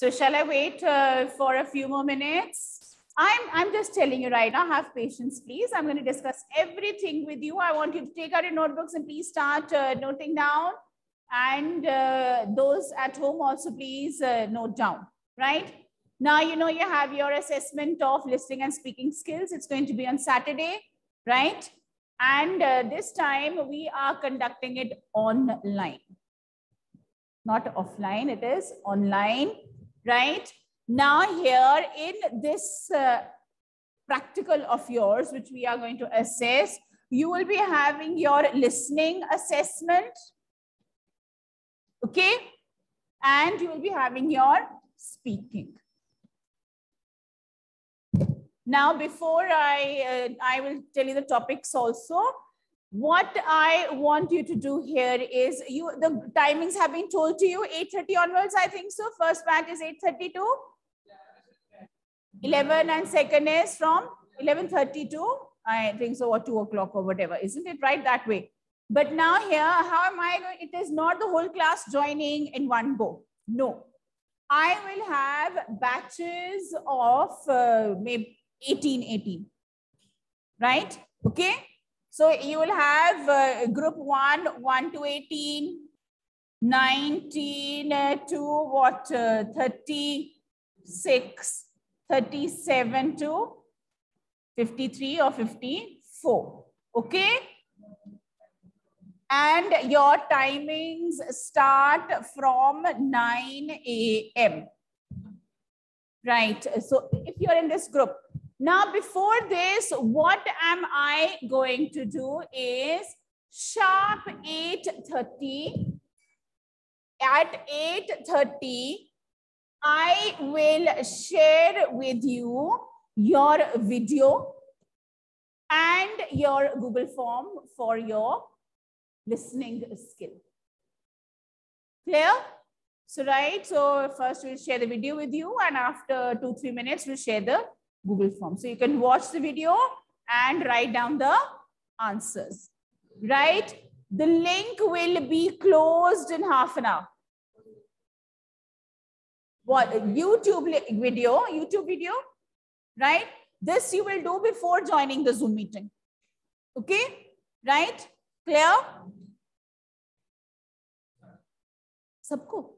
So shall I wait uh, for a few more minutes? I'm, I'm just telling you right now, have patience, please. I'm going to discuss everything with you. I want you to take out your notebooks and please start uh, noting down. And uh, those at home also, please uh, note down, right? Now, you know, you have your assessment of listening and speaking skills. It's going to be on Saturday, right? And uh, this time we are conducting it online. Not offline, it is online, right? Now here in this uh, practical of yours, which we are going to assess, you will be having your listening assessment, okay? And you will be having your speaking. Now, before I, uh, I will tell you the topics also, what I want you to do here is you, the timings have been told to you, 8.30 onwards, I think so. First batch is 8.30 to 11 and second is from 11.30 to, I think so, or 2 o'clock or whatever. Isn't it right that way? But now here, how am I going? It is not the whole class joining in one go. No. I will have batches of uh, maybe 18, 18, right? Okay. So you will have uh, group 1, 1 to 18, 19 uh, to what, uh, 36, 37 to 53 or 54. Okay. And your timings start from 9 a.m. Right. So if you're in this group, now, before this, what am I going to do is sharp 8.30. At 8.30, I will share with you your video and your Google form for your listening skill. Clear? So, right. So, first we'll share the video with you and after two, three minutes, we'll share the Google form. So you can watch the video and write down the answers, right? The link will be closed in half an hour. What YouTube video, YouTube video, right? This you will do before joining the Zoom meeting. Okay, right? Clear? Sabko?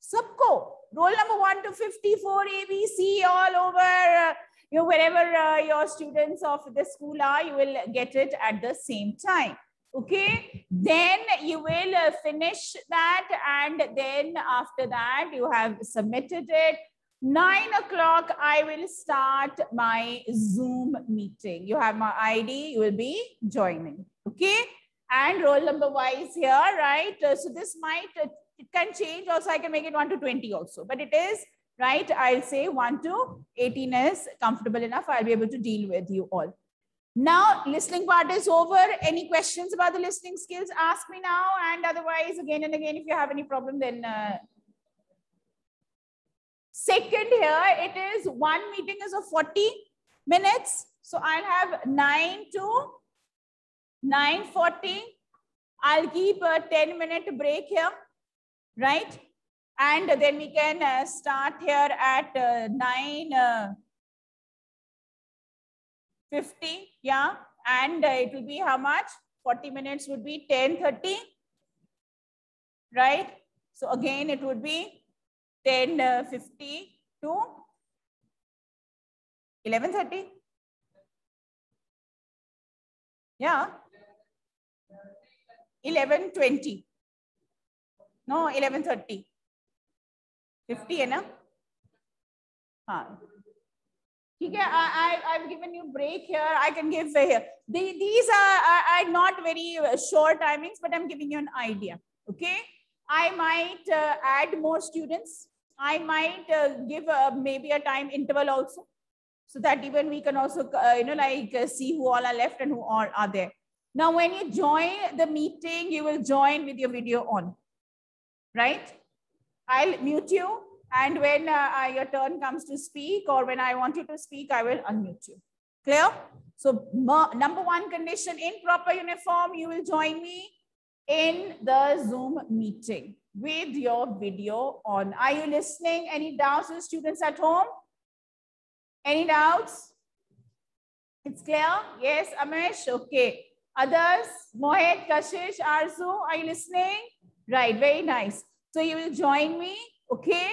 Sabko? Roll number 1 to 54 ABC all over, uh, you know, wherever uh, your students of the school are, you will get it at the same time. Okay, then you will uh, finish that and then after that you have submitted it. Nine o'clock, I will start my Zoom meeting. You have my ID, you will be joining. Okay, and roll number wise here, right? Uh, so this might uh, it can change also. I can make it 1 to 20 also. But it is, right, I'll say 1 to 18 is comfortable enough. I'll be able to deal with you all. Now, listening part is over. Any questions about the listening skills, ask me now. And otherwise, again and again, if you have any problem, then... Uh... Second here, it is one meeting is of 40 minutes. So I'll have 9 to 9.40. I'll keep a 10 minute break here right? And then we can uh, start here at uh, 9 uh, 50, yeah. And uh, it will be how much? 40 minutes would be 10 30, right? So again, it would be 10 uh, 50 to 11 30. Yeah. 11 20. No, 11.30. 50 है ना हाँ ठीक है I, I, I've given you break here. I can give here. The, these are, are, are not very short timings, but I'm giving you an idea. Okay. I might uh, add more students. I might uh, give uh, maybe a time interval also. So that even we can also, uh, you know, like uh, see who all are left and who all are there. Now, when you join the meeting, you will join with your video on right? I'll mute you. And when uh, your turn comes to speak or when I want you to speak, I will unmute you. Clear? So number one condition in proper uniform, you will join me. in the Zoom meeting with your video on. Are you listening? Any doubts students at home? Any doubts? It's clear? Yes, Amesh? Okay. Others? Mohit, Kashish, Arzu, are you listening? Right, very nice. So you will join me, okay?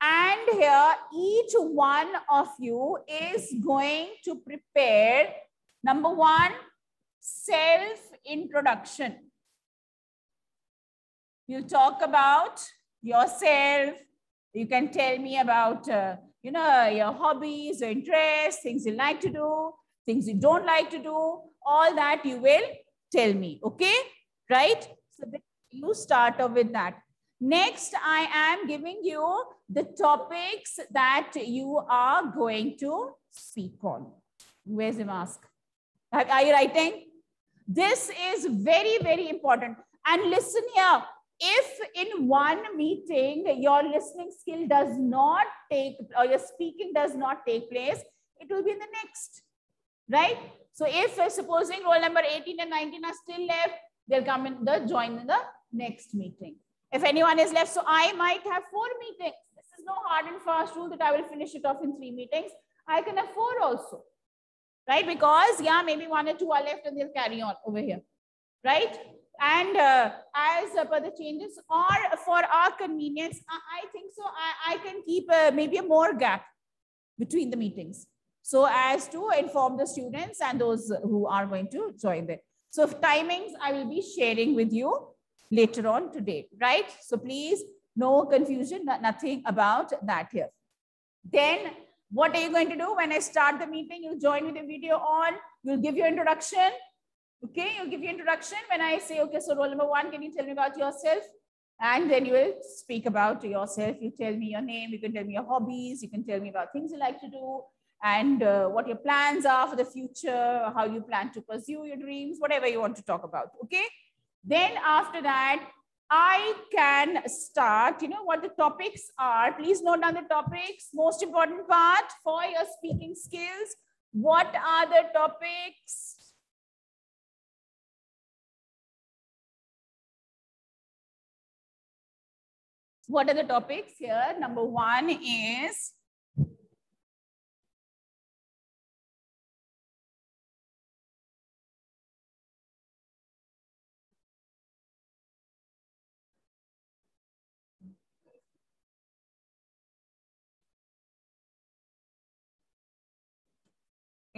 And here, each one of you is going to prepare, number one, self-introduction. You'll talk about yourself. You can tell me about, uh, you know, your hobbies, your interests, things you like to do, things you don't like to do. All that you will tell me, okay? Right? So you start off with that. Next, I am giving you the topics that you are going to speak on. Where's the mask? Are you writing? This is very, very important. And listen here, if in one meeting your listening skill does not take, or your speaking does not take place, it will be in the next, right? So if supposing roll number 18 and 19 are still left, they'll come in the join in the next meeting. If anyone is left, so I might have four meetings. This is no hard and fast rule that I will finish it off in three meetings. I can have four also, right? Because yeah, maybe one or two are left and they'll carry on over here, right? And uh, as uh, per the changes or for our convenience, I, I think so. I, I can keep uh, maybe a more gap between the meetings. So as to inform the students and those who are going to join them. So timings I will be sharing with you later on today, right? So please, no confusion, nothing about that here. Then what are you going to do when I start the meeting? You'll join with the video on, you'll give your introduction. Okay, you'll give your introduction. When I say, okay, so roll number one, can you tell me about yourself? And then you will speak about yourself. You tell me your name, you can tell me your hobbies, you can tell me about things you like to do, and uh, what your plans are for the future, how you plan to pursue your dreams, whatever you want to talk about. Okay. Then after that, I can start, you know, what the topics are. Please note down the topics. Most important part for your speaking skills. What are the topics? What are the topics here? Number one is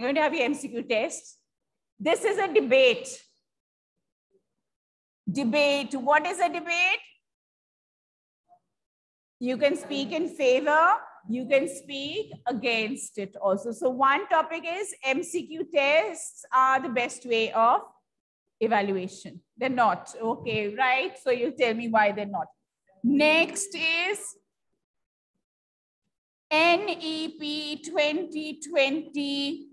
You're going to have your MCQ test. This is a debate. Debate. What is a debate? You can speak in favor. You can speak against it also. So one topic is MCQ tests are the best way of evaluation. They're not. Okay, right? So you tell me why they're not. Next is NEP 2020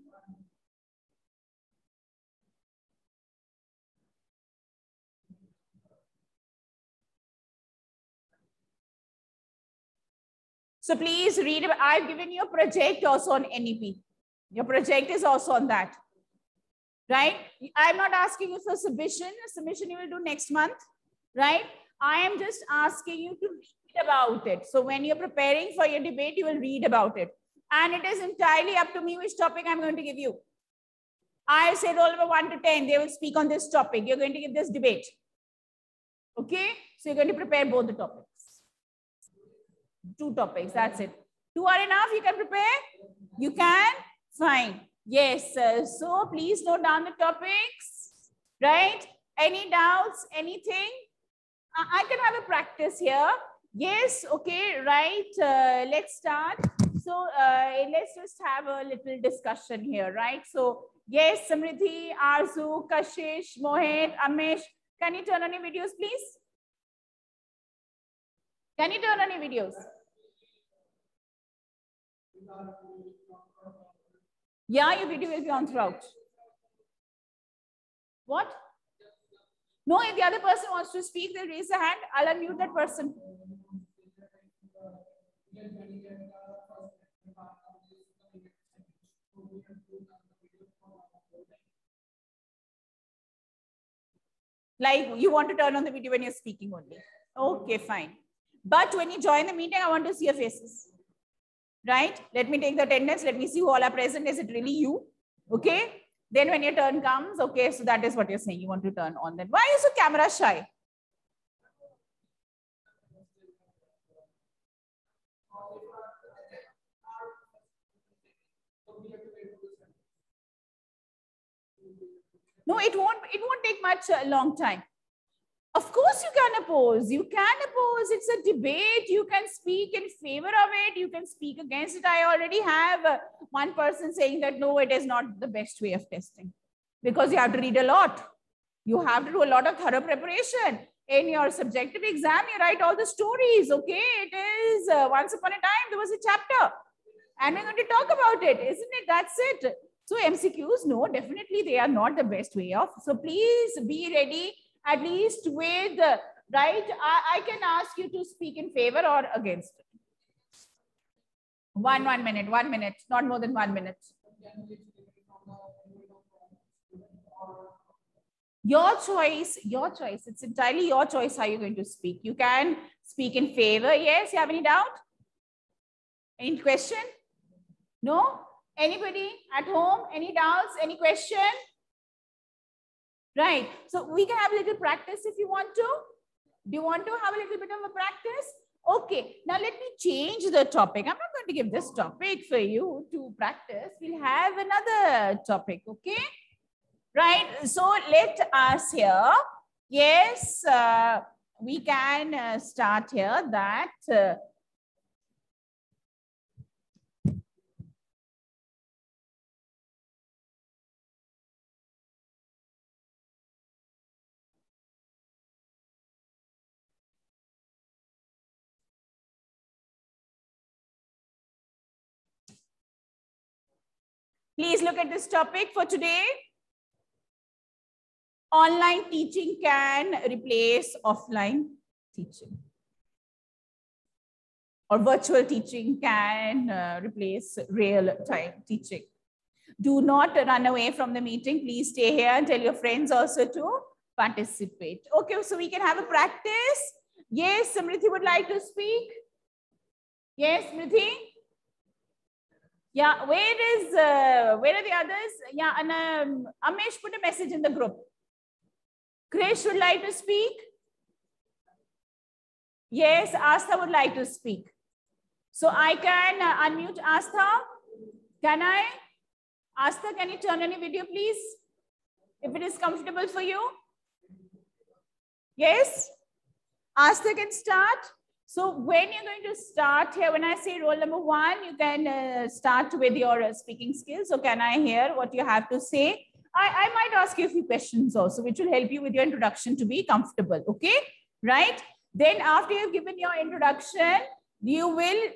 So please read. I've given you a project also on NEP. Your project is also on that. Right? I'm not asking you for submission. Submission you will do next month. Right? I am just asking you to read about it. So when you're preparing for your debate, you will read about it. And it is entirely up to me which topic I'm going to give you. I say roll number 1 to 10. They will speak on this topic. You're going to give this debate. Okay? So you're going to prepare both the topics two topics. That's it. Two are enough. You can prepare. You can. Fine. Yes. So please note down the topics. Right? Any doubts? Anything? Uh, I can have a practice here. Yes. Okay. Right. Uh, let's start. So uh, let's just have a little discussion here. Right. So yes, Samriddhi, Arzu, Kashish, Mohit, Amish. Can you turn on your videos, please? Can you turn on your videos? Yeah, your video will be on throughout. What? No, if the other person wants to speak, they'll raise a hand. I'll unmute that person. Like you want to turn on the video when you're speaking only. Okay, fine. But when you join the meeting, I want to see your faces. Right? Let me take the attendance. Let me see who all are present. Is it really you? Okay. Then when your turn comes, okay, so that is what you're saying. You want to turn on then. Why are you so camera shy? No, it won't, it won't take much uh, long time. Of course you can oppose. You can oppose. It's a debate. You can speak in favor of it. You can speak against it. I already have uh, one person saying that, no, it is not the best way of testing because you have to read a lot. You have to do a lot of thorough preparation. In your subjective exam, you write all the stories. Okay, it is uh, once upon a time, there was a chapter and we're going to talk about it, isn't it? That's it. So MCQs, no, definitely they are not the best way of. So please be ready at least with, right? I, I can ask you to speak in favor or against. One, one minute, one minute, not more than one minute. Your choice, your choice. It's entirely your choice how you're going to speak. You can speak in favor. Yes, you have any doubt? Any question? No? Anybody at home? Any doubts? Any question? Right. So we can have a little practice if you want to. Do you want to have a little bit of a practice? Okay. Now let me change the topic. I'm not going to give this topic for you to practice. We'll have another topic. Okay. Right. So let us here. Yes, uh, we can uh, start here that uh, Please look at this topic for today. Online teaching can replace offline teaching. Or virtual teaching can uh, replace real time teaching. Do not run away from the meeting. Please stay here and tell your friends also to participate. Okay, so we can have a practice. Yes, Smriti would like to speak. Yes, Smriti? Yeah, where is, uh, where are the others? Yeah, and um, Amesh put a message in the group. Krish would like to speak. Yes, Astha would like to speak. So I can uh, unmute Astha. Can I? Astha, can you turn on your video, please? If it is comfortable for you. Yes? Astha can start. So when you're going to start here, when I say roll number one, you can uh, start with your uh, speaking skills. So can I hear what you have to say? I, I might ask you a few questions also, which will help you with your introduction to be comfortable. Okay, right? Then after you've given your introduction, you will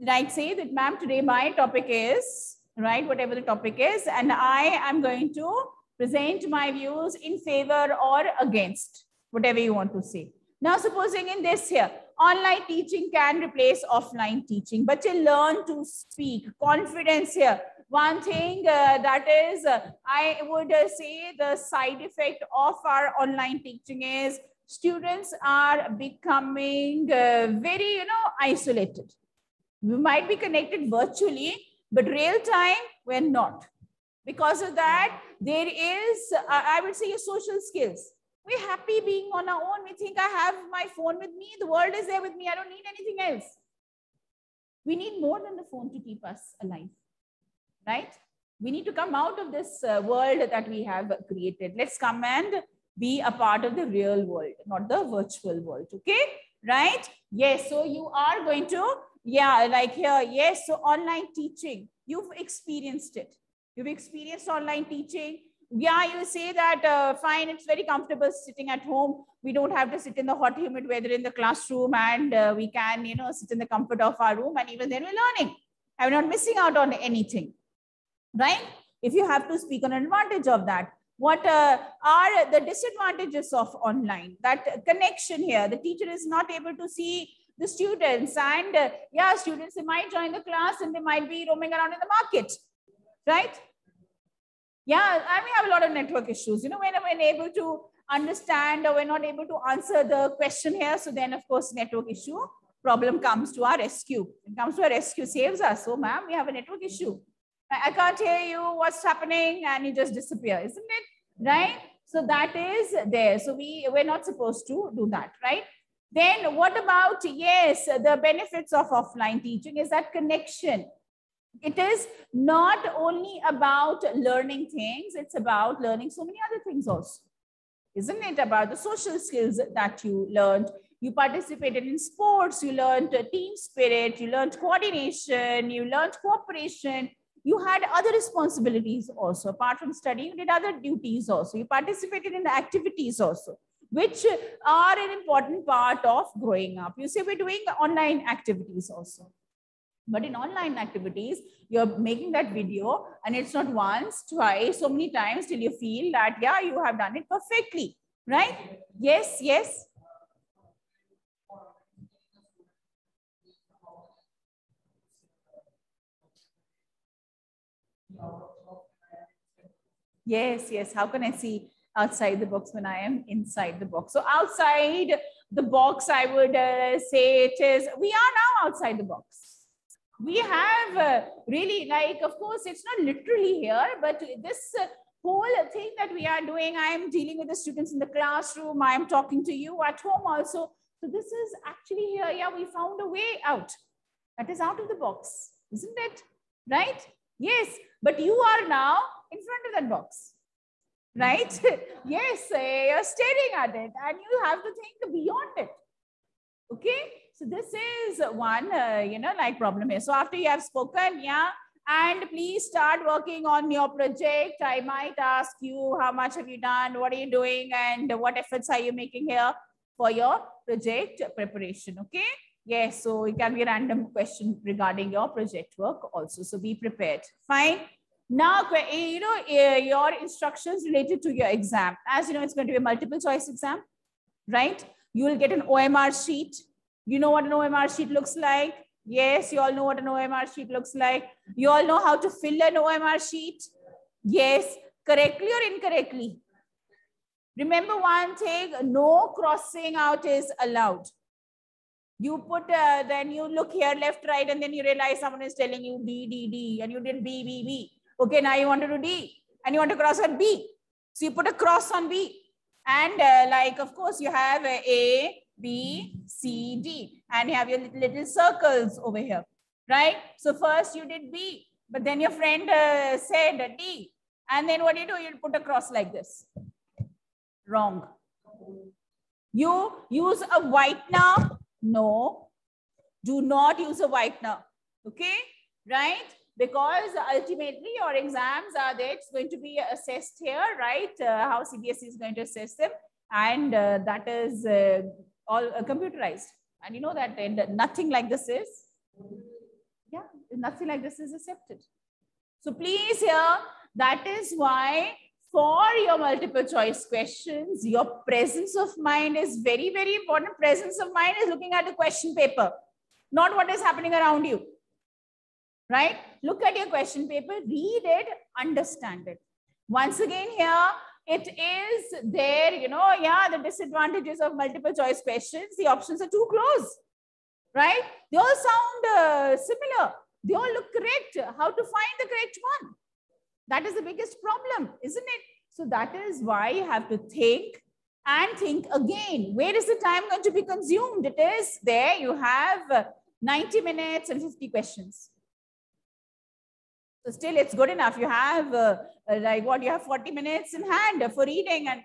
like say that ma'am, today my topic is, right, whatever the topic is, and I am going to present my views in favor or against, whatever you want to say. Now, supposing in this here, online teaching can replace offline teaching, but you learn to speak. Confidence here. One thing uh, that is, uh, I would uh, say the side effect of our online teaching is students are becoming uh, very, you know, isolated. We might be connected virtually, but real time, we're not. Because of that, there is, uh, I would say, your social skills we're happy being on our own. We think I have my phone with me. The world is there with me. I don't need anything else. We need more than the phone to keep us alive, right? We need to come out of this uh, world that we have created. Let's come and be a part of the real world, not the virtual world, okay? Right? Yes, so you are going to, yeah, like here, yes, so online teaching, you've experienced it. You've experienced online teaching yeah, you say that uh, fine, it's very comfortable sitting at home. We don't have to sit in the hot, humid weather in the classroom and uh, we can, you know, sit in the comfort of our room and even then we're learning. I'm not missing out on anything, right? If you have to speak on advantage of that, what uh, are the disadvantages of online? That connection here, the teacher is not able to see the students and uh, yeah, students, they might join the class and they might be roaming around in the market, right? Yeah, I may have a lot of network issues. You know, when I'm unable to understand or we're not able to answer the question here. So then of course, network issue problem comes to our rescue. It comes to our rescue, saves us. So ma'am, we have a network issue. I can't hear you, what's happening? And you just disappear, isn't it? Right? So that is there. So we, we're not supposed to do that, right? Then what about, yes, the benefits of offline teaching is that connection. It is not only about learning things, it's about learning so many other things also. Isn't it about the social skills that you learned? You participated in sports, you learned team spirit, you learned coordination, you learned cooperation, you had other responsibilities also. Apart from studying, you did other duties also. You participated in the activities also which are an important part of growing up. You say we're doing online activities also. But in online activities, you're making that video and it's not once, twice, so many times till you feel that, yeah, you have done it perfectly, right? Yes, yes. Yes, yes. How can I see? outside the box when I am inside the box. So outside the box, I would uh, say it is, we are now outside the box. We have uh, really like, of course, it's not literally here, but this uh, whole thing that we are doing, I am dealing with the students in the classroom. I am talking to you at home also. So this is actually here, yeah, we found a way out. That is out of the box, isn't it? Right? Yes, but you are now in front of that box right? yes, you're staring at it and you have to think beyond it. Okay, so this is one, uh, you know, like problem here. So after you have spoken, yeah, and please start working on your project. I might ask you how much have you done, what are you doing, and what efforts are you making here for your project preparation. Okay. Yes, so it can be a random question regarding your project work also. So be prepared. Fine. Now, you know, eh, your instructions related to your exam. As you know, it's going to be a multiple choice exam, right? You will get an OMR sheet. You know what an OMR sheet looks like? Yes, you all know what an OMR sheet looks like. You all know how to fill an OMR sheet? Yes, correctly or incorrectly? Remember one thing, no crossing out is allowed. You put, uh, then you look here, left, right, and then you realize someone is telling you D, D, D, and you did B, B, B. Okay, now you want to do D and you want to cross on B. So you put a cross on B. And uh, like, of course, you have A, B, C, D. And you have your little, circles over here, right? So first you did B, but then your friend uh, said D. And then what do you do? You put a cross like this. Wrong. You use a whitener. No. Do not use a whitener. Okay? Right? because ultimately your exams are there. It's going to be assessed here, right? Uh, how CBSE is going to assess them. And uh, that is uh, all uh, computerized. And you know that nothing like this is, yeah, nothing like this is accepted. So please here, that is why for your multiple choice questions, your presence of mind is very, very important. Presence of mind is looking at the question paper, not what is happening around you right? Look at your question paper, read it, understand it. Once again here, it is there, you know, yeah, the disadvantages of multiple choice questions, the options are too close, right? They all sound uh, similar. They all look correct. How to find the correct one? That is the biggest problem, isn't it? So that is why you have to think and think again. Where is the time going to be consumed? It is there. You have 90 minutes and 50 questions. So still it's good enough. You have uh, uh, like what you have 40 minutes in hand for reading and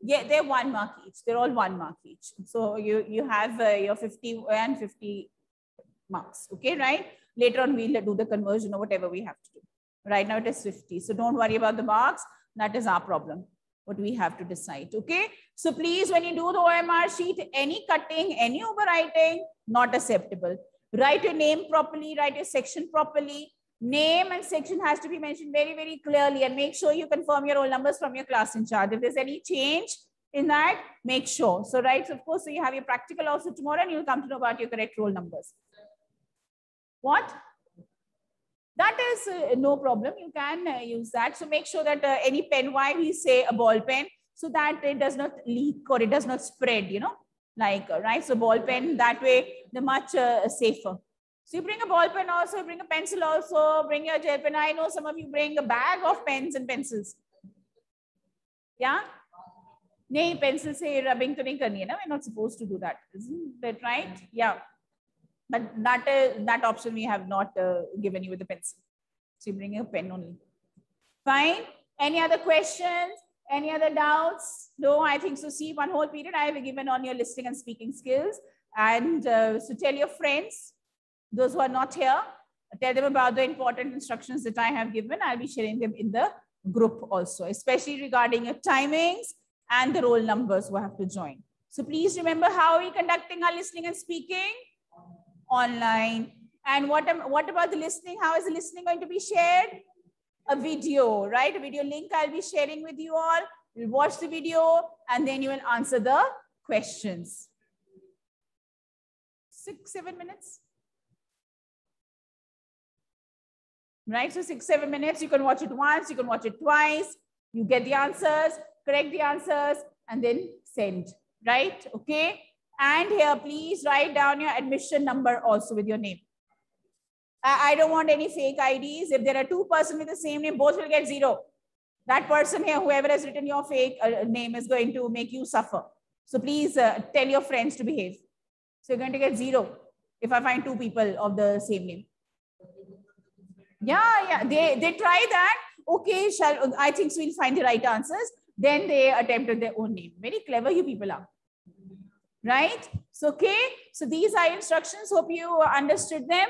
yeah, they're one mark each. They're all one mark each. So you, you have uh, your 50 and 50 marks. Okay, right? Later on, we'll do the conversion or whatever we have to do. Right now it is 50. So don't worry about the marks. That is our problem what we have to decide. Okay. So please, when you do the OMR sheet, any cutting, any overwriting, not acceptable. Write your name properly, write your section properly. Name and section has to be mentioned very, very clearly and make sure you confirm your roll numbers from your class in charge. If there's any change in that, make sure. So, right, so of course, so you have your practical also tomorrow and you'll come to know about your correct roll numbers. What? that is uh, no problem. You can uh, use that. So make sure that uh, any pen why we say a ball pen so that it does not leak or it does not spread, you know, like, uh, right? So ball pen that way, the much uh, safer. So you bring a ball pen also, bring a pencil also, bring your gel pen. I know some of you bring a bag of pens and pencils. Yeah? Nay, pencils say rubbing to nahi karni hai. We're not supposed to do that. Isn't that right? Yeah but that uh, that option we have not uh, given you with the pencil. So you bring a pen only. Fine. Any other questions? Any other doubts? No, I think so. See, one whole period I have given on your listening and speaking skills. And uh, so tell your friends, those who are not here, tell them about the important instructions that I have given. I'll be sharing them in the group also, especially regarding your timings and the roll numbers who have to join. So please remember how are we conducting our listening and speaking? Online. And what, am, what about the listening? How is the listening going to be shared? A video, right? A video link I'll be sharing with you all. You'll watch the video and then you will answer the questions. Six, seven minutes. Right, so six, seven minutes. You can watch it once, you can watch it twice. You get the answers, correct the answers, and then send, right? Okay. And here, please write down your admission number also with your name. I, don't want any fake IDs. If there are two persons with the same name, both will get zero. That person here, whoever has written your fake uh, name is going to make you suffer. So please uh, tell your friends to behave. So you're going to get zero if I find two people of the same name. Yeah, yeah, they, they try that. Okay, shall I think so we'll find the right answers. Then they attempted their own name. Very clever you people are right? So, okay. So these are instructions. Hope you understood them.